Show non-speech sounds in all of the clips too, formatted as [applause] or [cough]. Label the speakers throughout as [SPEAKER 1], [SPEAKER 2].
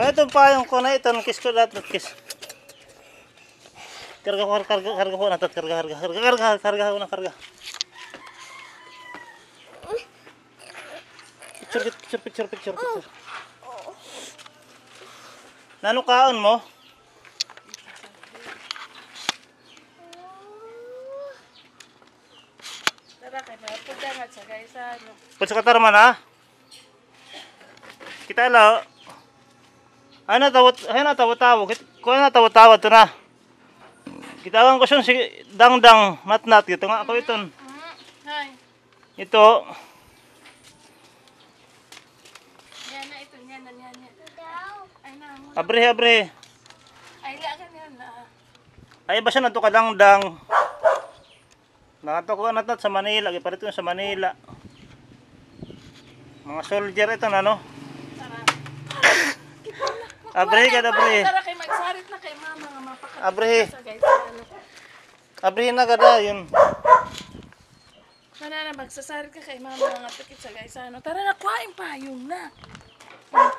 [SPEAKER 1] Kaya ito pa yung kuna ito, ng kiss ko lahat, ng kiss. Karga ko, karga, karga ko, natat, karga, karga, karga, karga, karga ko na, karga. Picture, picture, picture, picture, picture. Nano kaon mo?
[SPEAKER 2] Tara kay mapudangat sa guys.
[SPEAKER 1] Punsa ka taraman ha? Kita ila. Ay na tawat, ay na tawat tawat. Ko na tawat tawat to na. Kita ang kusyon si dang dang nat nat gitu nga ako iton.
[SPEAKER 2] Hay.
[SPEAKER 1] Ito
[SPEAKER 2] Yan na ito, yan na, yan na. Ay na
[SPEAKER 1] abre abre.
[SPEAKER 2] Ay la ka yan na.
[SPEAKER 1] Ay basta na to kadang dang. Nakato ko nat nat sa Manila, giparito sa Manila. Mga soldier ito na no.
[SPEAKER 2] Tara. [coughs]
[SPEAKER 1] Abre ka abre.
[SPEAKER 2] Tara kay magsarit na kay mama nga mapakat
[SPEAKER 1] Abre.
[SPEAKER 2] ano.
[SPEAKER 1] Abre na kada yun.
[SPEAKER 2] Mana na magsasarit ka kay mama nga pikit sa guys ano. Tara na kuhain pa yung na.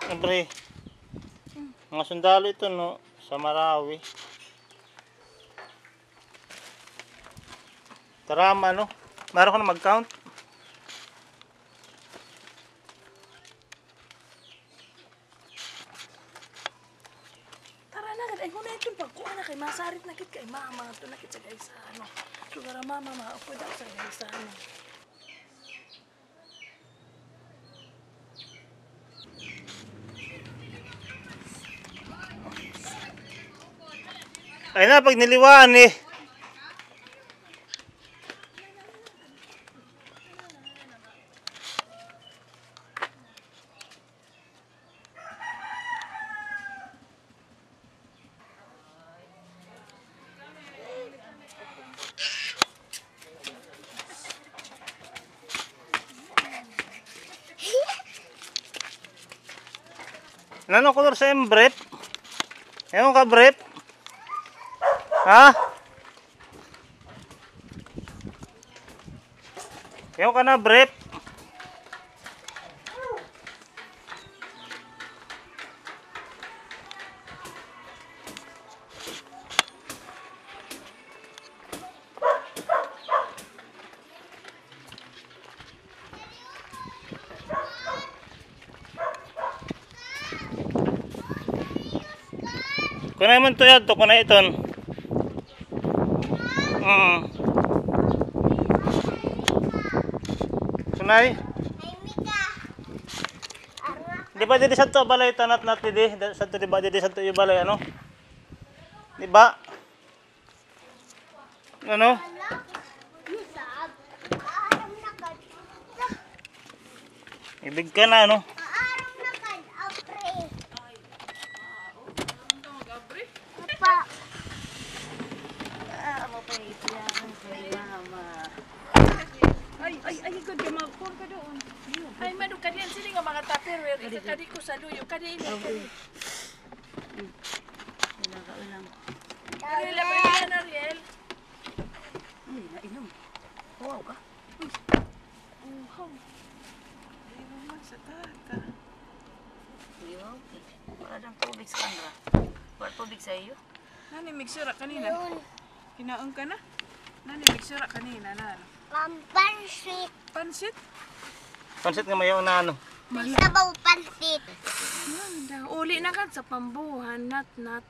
[SPEAKER 1] Siyempre, mga sundalo ito, no? Sa Marawi. Tarama, no? Meron ko na mag-count.
[SPEAKER 2] Tara na gad ay muna ito pagkuha na kay masarit na kit kay mama to na kit sa guys ano. Sugar mama ma ako sa guys ano.
[SPEAKER 1] Ay na, pag niliwaan eh. Nano color sa yung brief? Ewan ka brief? Ha? Ewan ka na brief? Kunay man to yan to, kunay iton. Mm. Kunay? Di ba didi sa to balay tanat nat didi? Sa to di ba didi sa to yung balay ano? Di ba? Ano? Ibig ka na ano?
[SPEAKER 2] Ay, ay, ay, good ka mag-phone ka doon. Ay, madu, kadiyan sini nga mga tupperware. Ika kadi ko sa luyo. Kadi ini. Kadi. Kadi laban yan, Ariel. Uhaw. Ay, naman sa tata.
[SPEAKER 3] Wala ng tubig sa kanila. Wala tubig sa iyo.
[SPEAKER 2] Nani, migsura kanina. Kinaon ka na? Nani, migsura kanina na.
[SPEAKER 4] Pampansit.
[SPEAKER 2] Pansit?
[SPEAKER 1] Pansit nga mayaw na ano?
[SPEAKER 4] Sabaw pansit.
[SPEAKER 2] Ganda. Uli na kan sa pambuhan. Nat, nat.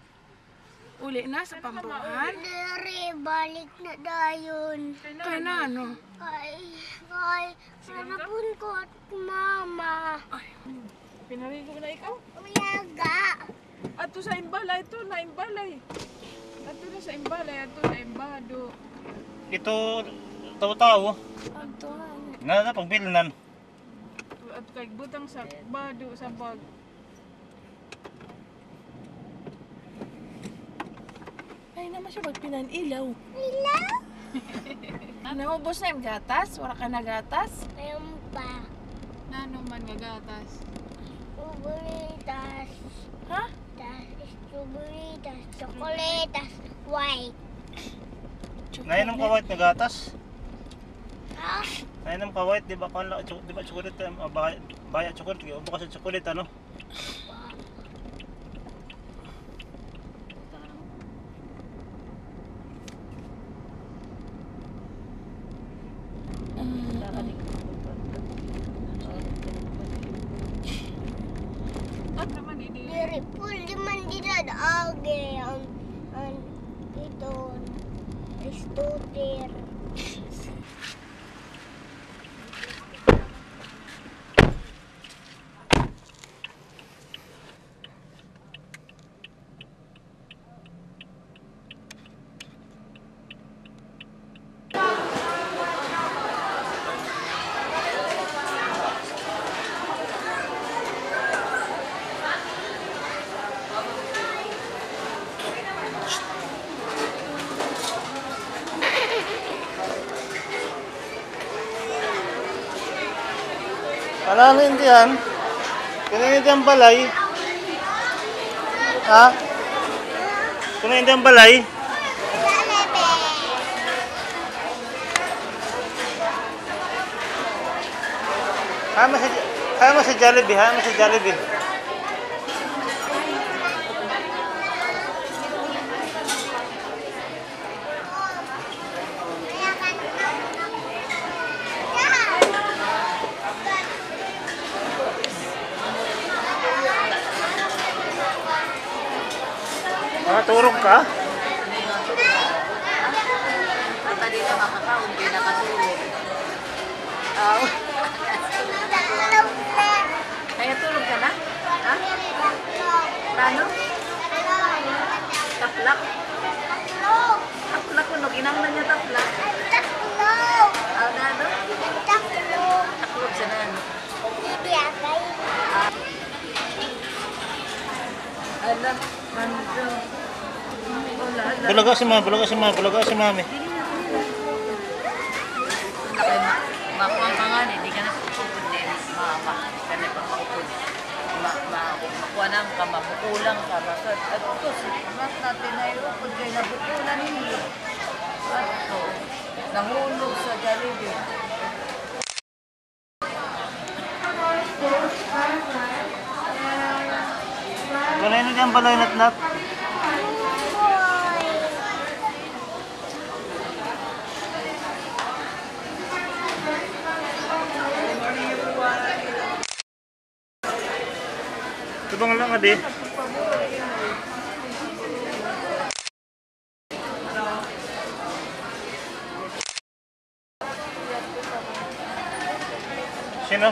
[SPEAKER 2] Uli na sa pambuhan.
[SPEAKER 4] Dere, balik na dayon.
[SPEAKER 2] Kaya na, ano?
[SPEAKER 4] Kay, kay, hanapun ko at mama.
[SPEAKER 2] Pinarigo na ikaw?
[SPEAKER 4] Uyaga.
[SPEAKER 2] Ato sa imbalay, ito na imbalay. Ato na sa imbalay, ato sa imbado.
[SPEAKER 1] Ito, tawo-tawo.
[SPEAKER 2] Ato ano.
[SPEAKER 1] Na na pagbilnan.
[SPEAKER 2] At kay butang sa bado sa bag. Ay naman siya magpinan ilaw.
[SPEAKER 4] Ilaw? [laughs]
[SPEAKER 2] Naubos na yung gatas? Wala ka na gatas?
[SPEAKER 4] Mayroon pa.
[SPEAKER 2] Nano man nga gatas?
[SPEAKER 4] Uburitas.
[SPEAKER 2] Ha?
[SPEAKER 4] Tas, strawberry, chocolate, tas white.
[SPEAKER 1] Nainom ka white na gatas.
[SPEAKER 4] Ha?
[SPEAKER 1] Nainom ka white, di ba? Kung di ba chocolate, ah, baya, baya chocolate, kaya ubo ka sa chocolate, ano? agi ang ang ito Aristotle.
[SPEAKER 4] Wala na hindi yan. Balay. Ha? Kung hindi ang balay. Si, kaya mo si Jollibee, mo si Jollibee. Makatulog ka?
[SPEAKER 3] Ang kanina makakaon, di nakatulog. Oo. Kaya tulog ka na? Ha? Paano? Taplak? Taplak ko, no? Ginang na niya taplak. Ah, na, ano? Taklog siya na. ano? Ala, manjo. Wala, ala.
[SPEAKER 4] Bulaga si mami, bulaga si mami, bulaga si mami.
[SPEAKER 3] Makuha ka nga, hindi ka na pupupun din. Hindi ka na makuha na ka, mabukulang ka. Bakit? At ito, simat natin na yun, kung kayo nabukulan ninyo. At ito, nahulog sa Jollibee.
[SPEAKER 4] Kung hindi ang balay nat-nat. Tubang lang adi. Sino?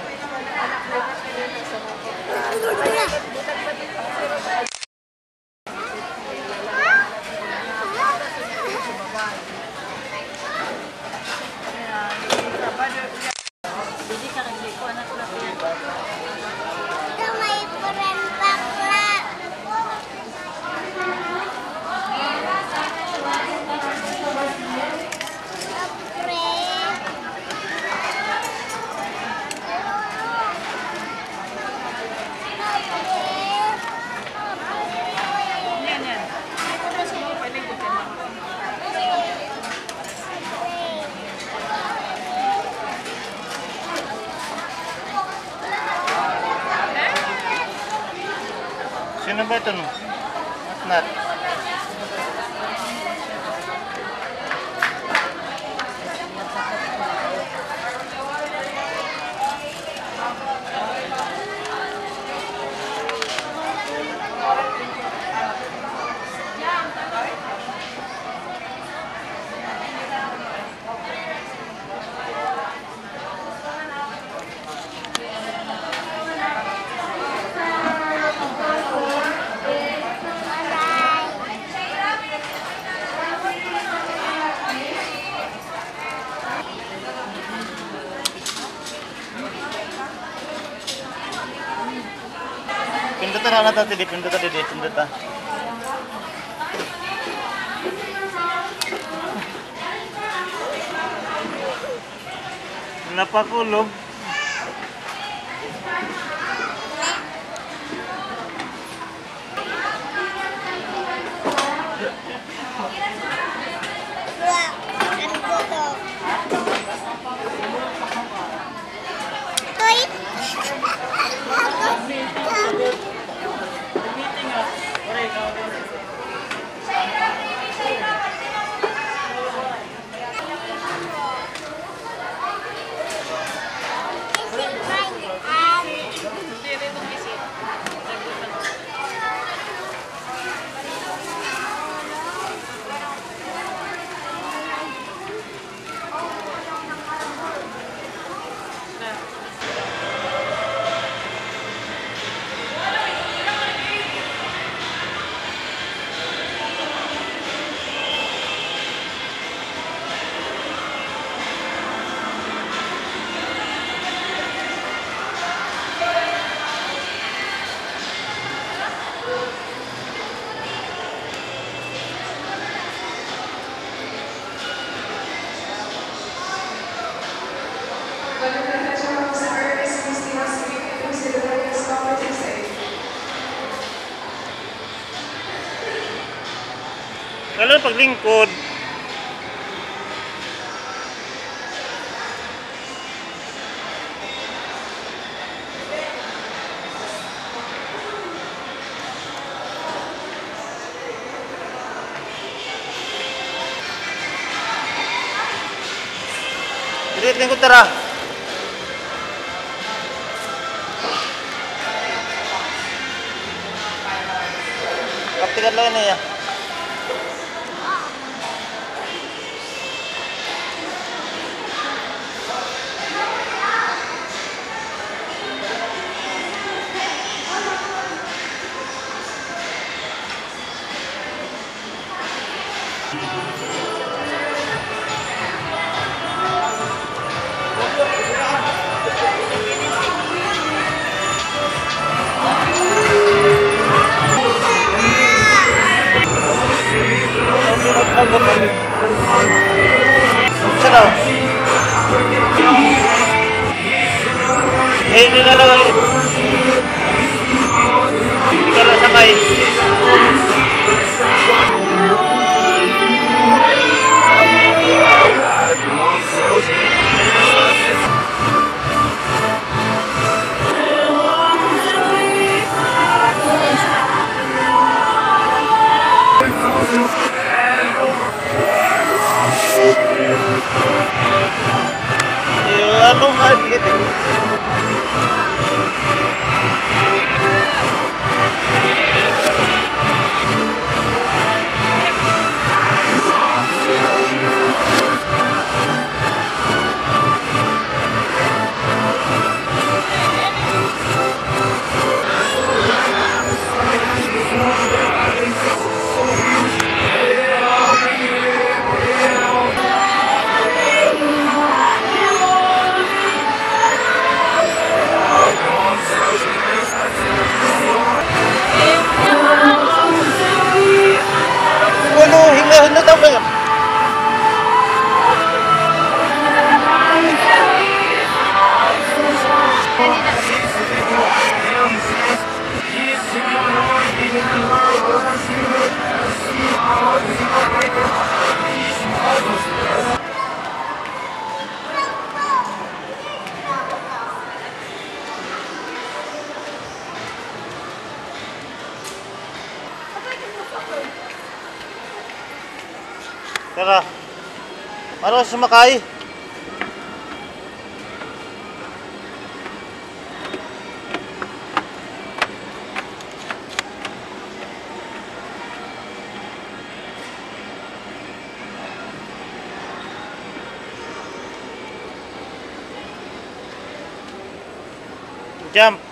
[SPEAKER 4] Sino ba ito? no? cenderung tadi di pintu tadi. Kenapa kulum?
[SPEAKER 1] Thank. [laughs] paglingkod? Dilit lingkod tara. Kaptigan lang niya. Saan daw? Eh, hindi na Para sumakay. Jump.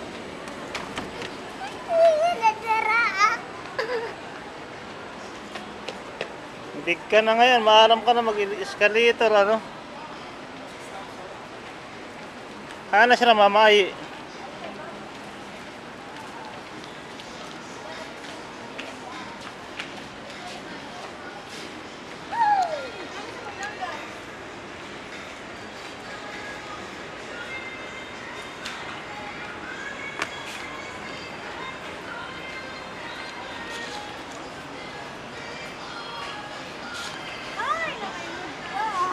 [SPEAKER 1] Big ka na ngayon, maaram ka na mag-escalator, ano? Hana siya na mamayi.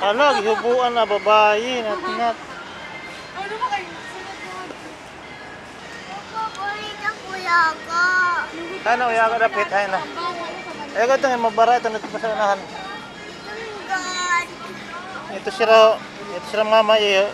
[SPEAKER 1] Hala, gihubuan na babae, nat nat. Kana uya ka dapit hay na. Ay ka tong mabara ito nito sa unahan. Ito sira, ito sira mama iyo.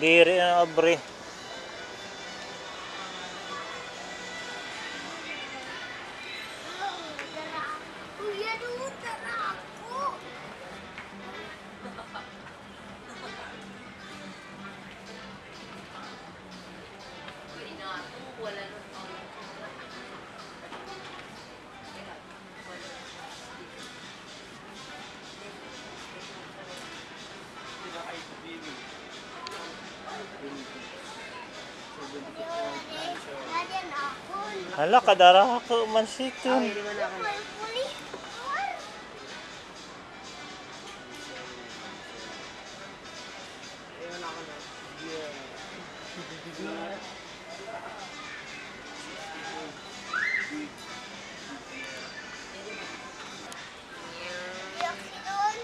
[SPEAKER 1] Diri na abre. Hala, kadara ako man siton.
[SPEAKER 4] May pulis. Iyak si Don.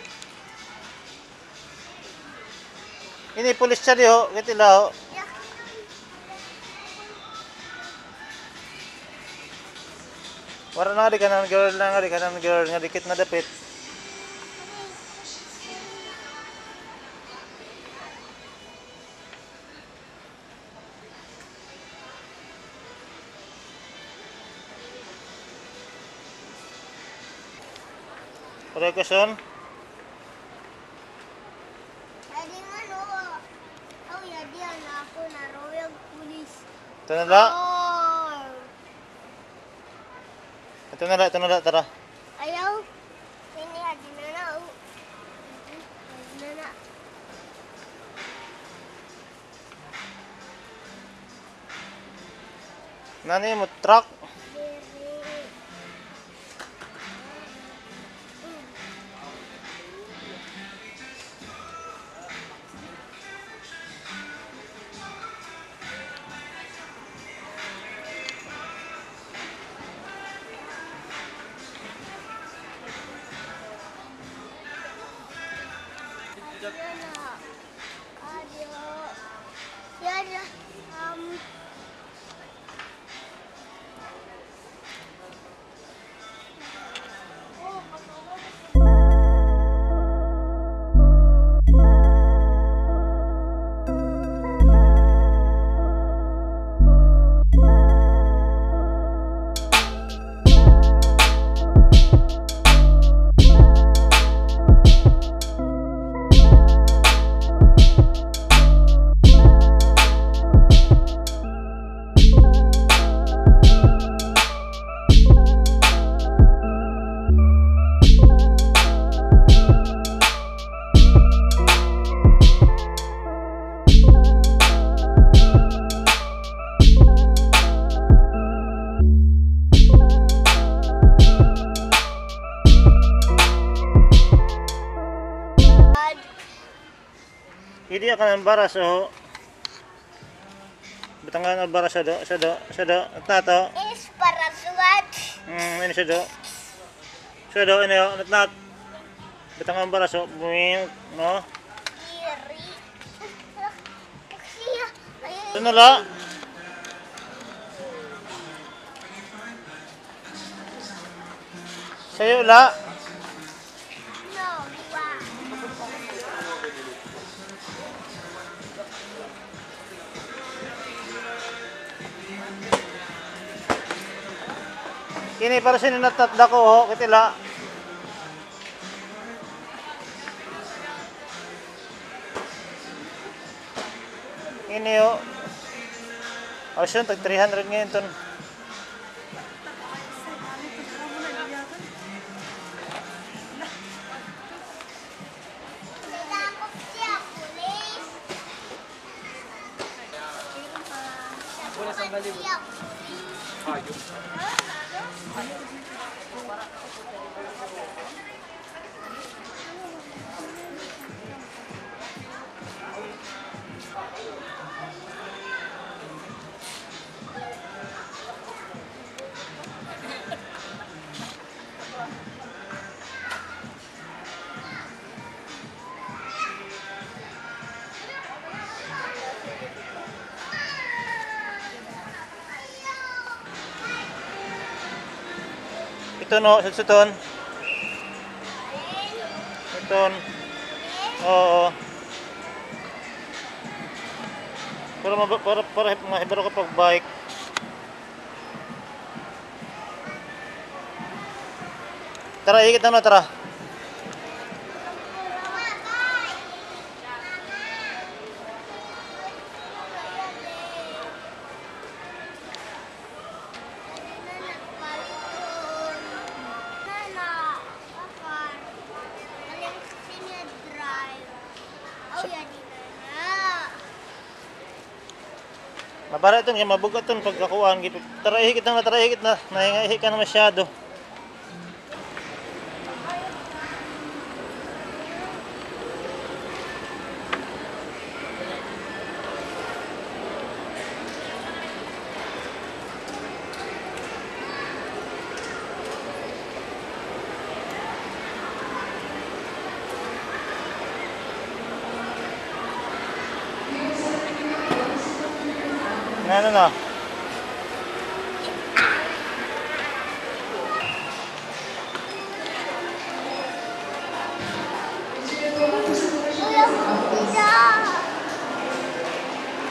[SPEAKER 1] Ini pulis siya di ho, ho. Wala na di kanan girl na nga di kanan girl nga dikit na dapit. Pagkakason,
[SPEAKER 4] Adi nga no. Oh, yadi ako na royal police.
[SPEAKER 1] ito na la.
[SPEAKER 4] Oh.
[SPEAKER 1] Ito na ito na tara.
[SPEAKER 4] Ayaw. Ini adi na na. oh. Na
[SPEAKER 1] mo truck? Hindi ka ng bara so. Batangan ang bara sa do, sa do, sa do. At na to.
[SPEAKER 4] is para sugat.
[SPEAKER 1] Hmm, ini sa do. Sa do, ini at na. Batangan ang bara so. Buing, no?
[SPEAKER 4] Siya.
[SPEAKER 1] Ito na la. Sa'yo la.
[SPEAKER 4] No,
[SPEAKER 1] Kini para sa natatda ko ho, kitila. Ini ho. Oh, siya, tag 300 ngayon ton.
[SPEAKER 4] Wala sa baliw.
[SPEAKER 1] Ito no, sa suton. Oo. Maba, para para mahibaro ka pag bike. Tara, ikit na, tara. Mabara ito, kaya mabugat ito pagkakuhaan. Tara, ikit na tara, ikit na. Nahinga ka na masyado. Ano na.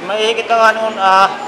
[SPEAKER 1] Maihigit na nga noon, ah.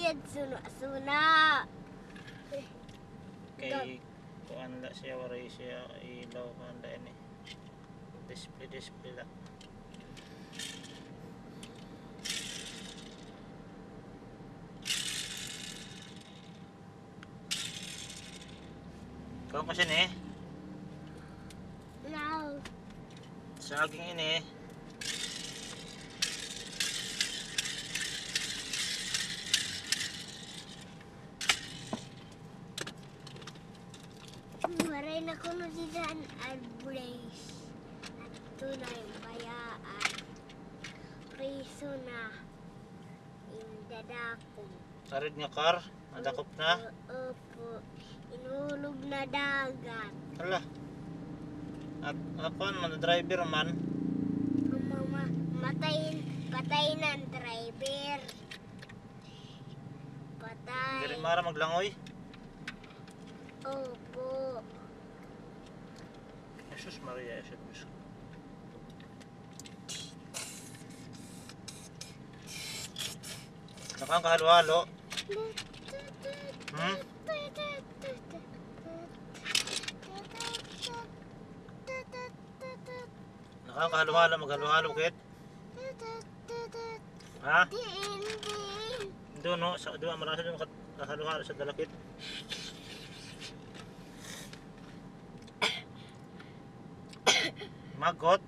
[SPEAKER 4] Mendidid suna-suna.
[SPEAKER 1] kay kuan la siya waray siya ilaw ini. Display display la Kau kasi ni
[SPEAKER 4] Now,
[SPEAKER 1] saging ini
[SPEAKER 4] kuno didan ang brace. At tunay bayaan. Priso na. Yung dadako.
[SPEAKER 1] tarid nga car nadakop na
[SPEAKER 4] Opo. Inulog na dagat.
[SPEAKER 1] hala at ako man driver man
[SPEAKER 4] Mama, matayin, patay na ang driver. Patay.
[SPEAKER 1] diri mara maglangoy
[SPEAKER 4] Opo.
[SPEAKER 1] Maria Jesus Nakang kahalo-halo. Hmm? Nakang kahalo-halo, maghalo-halo kit. Ha? Doon no, sa doon marasa doon kahalo-halo sa dalakit. Magot.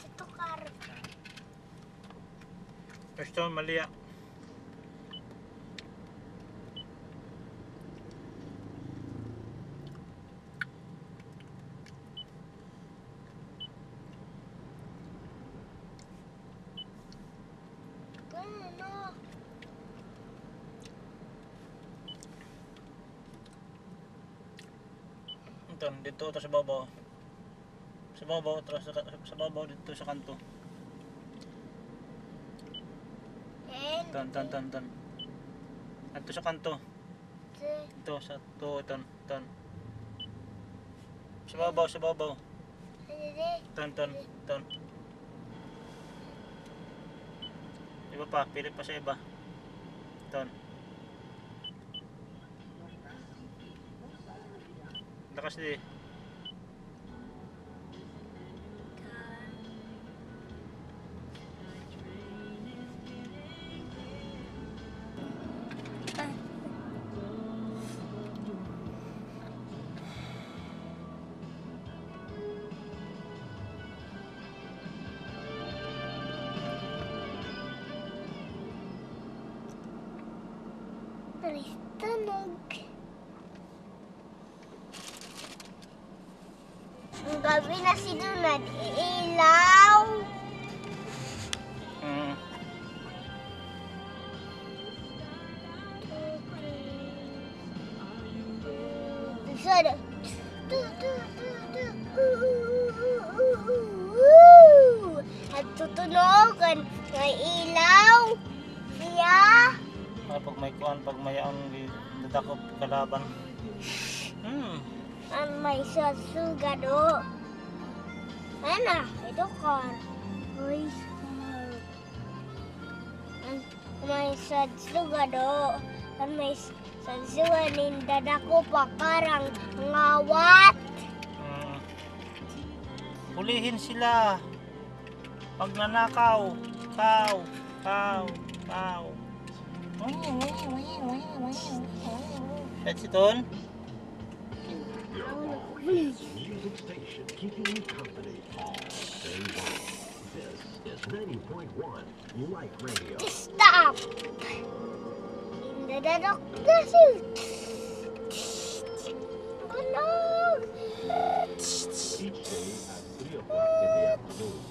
[SPEAKER 4] Ito.
[SPEAKER 1] Gusto maliya.
[SPEAKER 4] Ano?
[SPEAKER 1] Ito, dito ito sa babaw. Sa babaw, ito sa, sa babaw dito sa kanto. Tan, tan, tan, tan. Ito sa kanto. Ito sa to, tan, tan. Sa babaw, sa babaw. Ton, ton, ton. Iba pa, pilit pa sa iba. Ton. Lakas di.
[SPEAKER 4] Gabi na si Donald, iilaw.
[SPEAKER 1] Mm.
[SPEAKER 4] Sana. At tutunogan ng ilaw. Siya.
[SPEAKER 1] Ah, pag may kuan, pag may ang dadakop kalaban. Hmm.
[SPEAKER 4] Ang may sasugado. Ano? Ito kan. Ang may sasugado. Ang may sasuganin dadako pa karang ngawat.
[SPEAKER 1] Mm. Hulihin sila. Pag nanakaw, kaw, kaw, kaw. That's it
[SPEAKER 5] Music station keeping you company all day long. This is 90.1 Light Radio.
[SPEAKER 4] Stop! Dadadok na si... Ano?
[SPEAKER 5] Each day at 3 o'clock in the afternoon.